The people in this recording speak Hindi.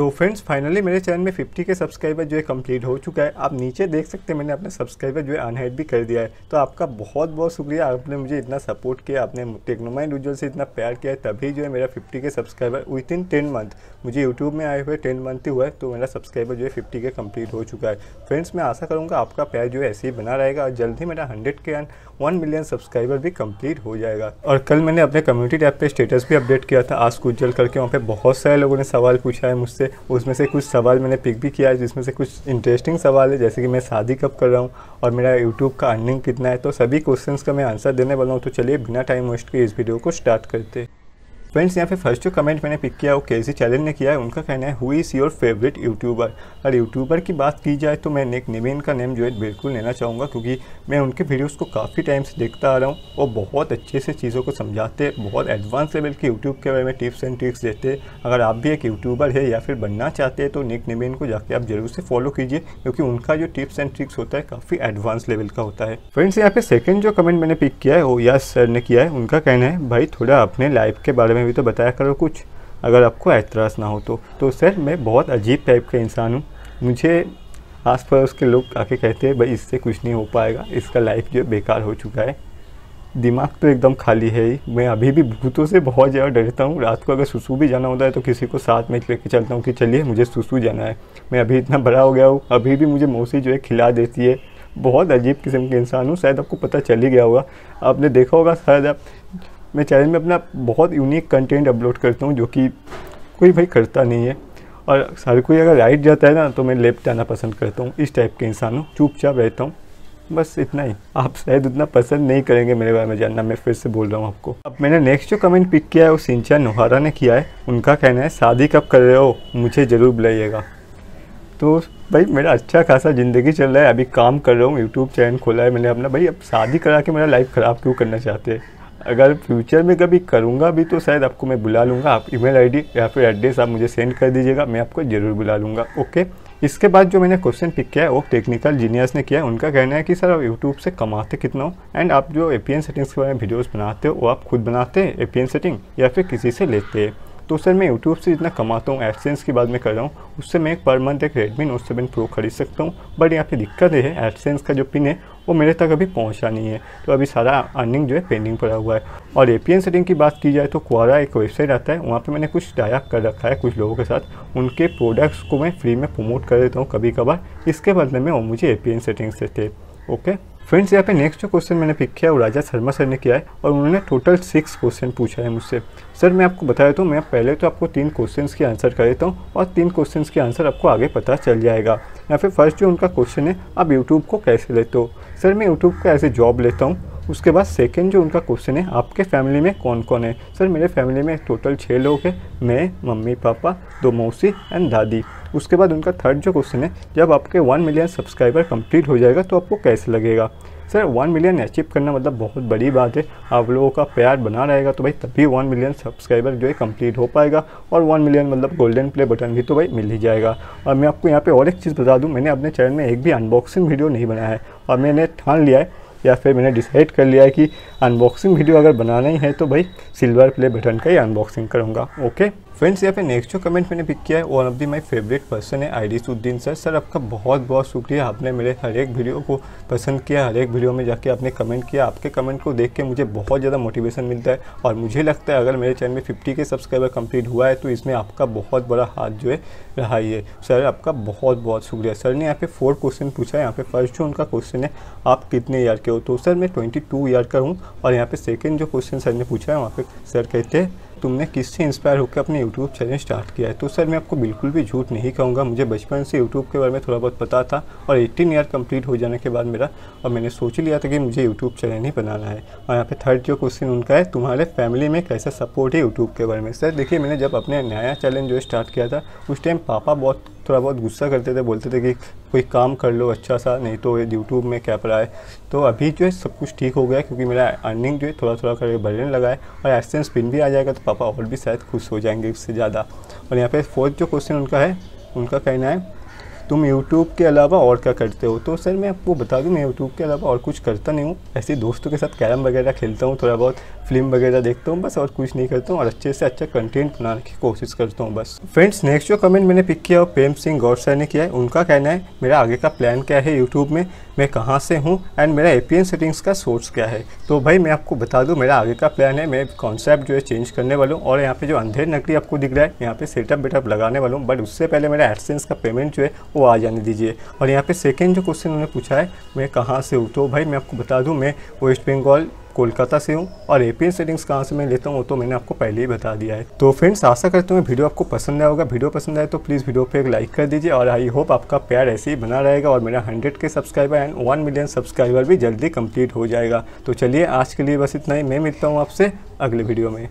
तो फ्रेंड्स फाइनली मेरे चैनल में 50 के सब्सक्राइबर जो है कंप्लीट हो चुका है। आप नीचे देख सकते हैं, मैंने अपना सब्सक्राइबर जो है अनहाइड भी कर दिया है। तो आपका बहुत बहुत शुक्रिया, आपने मुझे इतना सपोर्ट किया, आपने टेक्नोमाइंड उज्जवल से इतना प्यार किया तभी जो है मेरा 50 K subscriber within ten month मुझे यूट्यूब में आए हुए टेन मंथ ही हुआ है तो मेरा सब्सक्राइबर जो है फिफ्टी के कंप्लीट हो चुका है। फ्रेंड्स मैं आशा करूँगा आपका प्यार जो है ऐसे ही बना रहेगा और जल्द ही मेरा hundred K and one million subscriber भी कंप्लीट हो जाएगा। और कल मैंने अपने कम्युनिटी टैब पे स्टेटस भी अपडेट किया था, आज कुछ करके वहाँ पे बहुत सारे लोगों ने सवाल पूछा है मुझसे। उसमें से कुछ सवाल मैंने पिक भी किया है, जिसमें से कुछ इंटरेस्टिंग सवाल है, जैसे कि मैं शादी कब कर रहा हूँ और मेरा यूट्यूब का अर्निंग कितना है तो सभी क्वेश्चन का मैं आंसर देने वाला हूँ। तो चलिए, बिना टाइम वेस्ट के इस वीडियो को स्टार्ट करते फ्रेंड्स यहाँ पे फ़र्स्ट जो कमेंट मैंने पिक किया वो केसी चैलेंज ने किया है। उनका कहना है who is your favourite YouTuber अगर यूट्यूबर की बात की जाए तो मैं नेक निविन का नेम जो है, बिल्कुल लेना चाहूँगा, क्योंकि मैं उनके वीडियोस को काफ़ी टाइम से देखता आ रहा हूँ। और बहुत अच्छे से चीज़ों को समझाते बहुत एडवांस लेवल के यूट्यूब के बारे में टिप्स एंड ट्रिक्स देते अगर आप भी एक यूट्यूबर है या फिर बनना चाहते हैं तो नेक निविन को जाके आप ज़रूर से फॉलो कीजिए, क्योंकि उनका जो टिप्स एंड ट्रिक्स होता है, काफ़ी एडवांस लेवल का होता है। फ्रेंड्स यहाँ पे सेकेंड जो कमेंट मैंने पिक किया है, वो यस सर ने किया है। उनका कहना है, भाई, थोड़ा अपने लाइफ के बारे में भी तो बताया करो कुछ। अगर आपको एतराज़ ना हो तो। तो सर, मैं बहुत अजीब टाइप का इंसान हूँ। मुझे आस पड़ोस के लोग आके कहते हैं, भाई, इससे कुछ नहीं हो पाएगा। इसका लाइफ जो बेकार हो चुका है। दिमाग तो एकदम खाली है ही। मैं अभी भी भूतों से बहुत ज़्यादा डरता हूँ। रात को अगर सुसु भी जाना होता है तो किसी को साथ में लेके चलता हूँ कि चलिए, मुझे सुसु जाना है। मैं अभी इतना बड़ा हो गया हूँ। अभी भी मुझे मौसी जो है खिला देती है। बहुत अजीब किस्म के इंसान हूँ। शायद आपको पता चल ही गया होगा। आपने देखा होगा, शायद आप मैं चैनल में अपना बहुत यूनिक कंटेंट अपलोड करता हूँ जो कि कोई भाई करता नहीं है। और हर कोई अगर राइट जाता है ना तो मैं लेफ़्ट जाना पसंद करता हूँ। इस टाइप के इंसान हूँ, चुपचाप रहता हूँ। बस इतना ही। आप शायद उतना पसंद नहीं करेंगे मेरे बारे में जानना, मैं फिर से बोल रहा हूँ आपको। अब मैंने नेक्स्ट जो कमेंट पिक किया है, वो सिंचा नोहारा ने किया है। उनका कहना है, शादी कब कर रहे हो? मुझे ज़रूर बुलाइएगा। तो भाई, मेरा अच्छा खासा ज़िंदगी चल रहा है। अभी काम कर रहा हूँ यूट्यूब चैनल खोला है मैंने अपना। भाई, अब शादी करा के मेरा लाइफ ख़राब क्यों करना चाहते हैं? अगर फ्यूचर में कभी करूँगा भी तो शायद आपको मैं बुला लूँगा। आप ईमेल आईडी या फिर एड्रेस आप मुझे सेंड कर दीजिएगा, मैं आपको ज़रूर बुला लूँगा। ओके इसके बाद जो मैंने क्वेश्चन पिक किया है, वो टेक्निकल जीनियस ने किया है। उनका कहना है कि, सर, आप यूट्यूब से कमाते कितना हो? एंड आप जो ए सेटिंग्स के बारे में वीडियोज़ बनाते हो, वो आप खुद बनाते हैं ए सेटिंग या फिर किसी से लेते हैं? तो सर मैं यूट्यूब से जितना कमाता हूँ एडसेंस की बात में कर रहा हूँ, उससे मैं एक पर मंथ एक रेडमी नोट सेवन प्रो खरीद सकता हूँ बट यहाँ पे दिक्कत है एडसेंस का जो पिन है, वो मेरे तक अभी पहुँचा नहीं है तो अभी सारा अर्निंग जो है पेंडिंग पड़ा हुआ है। और ए सेटिंग की बात की जाए तो क्वारा एक वेबसाइट आता है, वहाँ पर मैंने कुछ टाइप कर रखा है कुछ लोगों के साथ, उनके प्रोडक्ट्स को मैं फ्री में प्रमोट कर देता हूँ कभी कभार इसके बदले में वो मुझे ए सेटिंग्स देते ओके फ्रेंड्स यहाँ पे नेक्स्ट जो क्वेश्चन मैंने पिक किया वो राजा शर्मा सर ने किया है और उन्होंने टोटल सिक्स क्वेश्चन पूछा है मुझसे। सर मैं आपको बता देता हूँ मैं पहले तो आपको तीन क्वेश्चन के आंसर कर देता हूँ और तीन क्वेश्चन के आंसर आपको आगे पता चल जाएगा। या फिर फ़र्स्ट जो उनका क्वेश्चन है, आप यूट्यूब को कैसे लेते हो? सर मैं यूट्यूब को ऐसे जॉब लेता हूँ। उसके बाद सेकेंड जो उनका क्वेश्चन है, आपके फैमिली में कौन कौन है? सर मेरे फैमिली में टोटल छः लोग हैं। मैं, मम्मी, पापा, दो मौसी एंड दादी। उसके बाद उनका थर्ड जो क्वेश्चन है, जब आपके वन मिलियन सब्सक्राइबर कंप्लीट हो जाएगा तो आपको कैसे लगेगा? सर वन मिलियन अचीव करना मतलब बहुत बड़ी बात है। आप लोगों का प्यार बना रहेगा तो भाई तभी वन मिलियन सब्सक्राइबर जो है कंप्लीट हो पाएगा, और वन मिलियन मतलब गोल्डन प्ले बटन भी तो भाई मिल ही जाएगा। और मैं आपको यहाँ पे और एक चीज़ बता दूँ, मैंने अपने चैनल में एक भी अनबॉक्सिंग वीडियो नहीं बनाया है। और मैंने ठान लिया है, या फिर मैंने डिसाइड कर लिया है कि अनबॉक्सिंग वीडियो अगर बनाना ही है तो भाई सिल्वर प्ले बटन का ही अनबॉक्सिंग करूँगा ओके फ्रेंड्स यहाँ पे नेक्स्ट जो कमेंट मैंने पिक किया है one of the my favourite person है आई सुद्दीन सर सर आपका बहुत बहुत शुक्रिया। आपने मेरे हर एक वीडियो को पसंद किया, हर एक वीडियो में जाके आपने कमेंट किया। आपके कमेंट को देख के मुझे बहुत ज़्यादा मोटिवेशन मिलता है और मुझे लगता है अगर मेरे चैनल में फिफ्टी के सब्सक्राइबर कंप्लीट हुआ है तो इसमें आपका बहुत बड़ा हाथ जो है रहा ही है। सर आपका बहुत बहुत शुक्रिया। सर ने यहाँ पे फोर क्वेश्चन पूछा है। यहाँ पे फ़र्स्ट जो उनका क्वेश्चन है, आप कितने ईयर के हो? तो सर मैं ट्वेंटी टू ईयर का हूँ और यहाँ पे सेकेंड जो क्वेश्चन सर ने पूछा है, वहाँ पे सर कहते हैं तुमने किससे इंस्पायर होकर अपने यूट्यूब चैनल स्टार्ट किया है? तो सर मैं आपको बिल्कुल भी झूठ नहीं कहूँगा। मुझे बचपन से यूट्यूब के बारे में थोड़ा बहुत पता था और 18 ईयर कंप्लीट हो जाने के बाद मेरा और मैंने सोच लिया था कि मुझे यूट्यूब चैनल ही बनाना है। और यहाँ पर थर्ड जो क्वेश्चन उनका है, तुम्हारे फैमिली में कैसा सपोर्ट है यूट्यूब के बारे में? सर देखिए, मैंने जब अपने नया चैनल जो स्टार्ट किया था, उस टाइम पापा बहुत थोड़ा बहुत गुस्सा करते थे, बोलते थे कि कोई काम कर लो अच्छा सा, नहीं तो यूट्यूब में क्या पड़ा है। तो अभी जो है सब कुछ ठीक हो गया क्योंकि मेरा अर्निंग जो है थोड़ा थोड़ा करके बढ़ने लगा है और एसेंस पिन भी आ जाएगा तो पापा और भी शायद खुश हो जाएँगे उससे ज़्यादा। और यहाँ पर फोर्थ जो क्वेश्चन उनका है, उनका कहना है, तुम यूट्यूब के अलावा और क्या करते हो? तो सर, मैं आपको बता दूँ, मैं यूट्यूब के अलावा और कुछ करता नहीं हूँ। ऐसे दोस्तों के साथ कैरम वगैरह खेलता हूँ थोड़ा बहुत फ़िल्म वगैरह देखता हूँ, बस और कुछ नहीं करता हूँ और अच्छे से अच्छा कंटेंट बनाने की कोशिश करता हूँ, बस। फ्रेंड्स नेक्स्ट जो कमेंट मैंने पिक किया वो प्रेम सिंह गौर सर ने किया है। उनका कहना है, मेरा आगे का प्लान क्या है यूट्यूब में? मैं कहाँ से हूँ? एंड मेरा ए सेटिंग्स का सोर्स क्या है? तो भाई, मैं आपको बता दूँ, मेरा आगे का प्लान है, मैं कॉन्सेप्ट जो है चेंज करने वाला हूँ और यहाँ पे जो अंधेर नकली आपको दिख रहा है, यहाँ पे सेटअप बेटअप लगाने वाला हूँ। बट उससे पहले मेरा एडसेंस का पेमेंट जो है, वो आ जाने दीजिए। और यहाँ पे सेकेंड जो क्वेश्चन उन्होंने पूछा है, मैं कहाँ से हूँ? तो भाई, मैं आपको बता दूँ, मैं वेस्ट बंगाल कोलकाता से हूँ और एपीएन सेटिंग्स कहाँ से मैं लेता हूँ वो तो मैंने आपको पहले ही बता दिया है। तो फ्रेंड्स आशा करते हैं वीडियो आपको पसंद आया होगा। वीडियो पसंद आए तो प्लीज़ वीडियो पे एक लाइक कर दीजिए और आई होप आपका प्यार ऐसे ही बना रहेगा और मेरा hundred K subscriber and one million subscriber भी जल्दी कंप्लीट हो जाएगा। तो चलिए आज के लिए बस इतना ही। मैं मिलता हूँ आपसे अगले वीडियो में।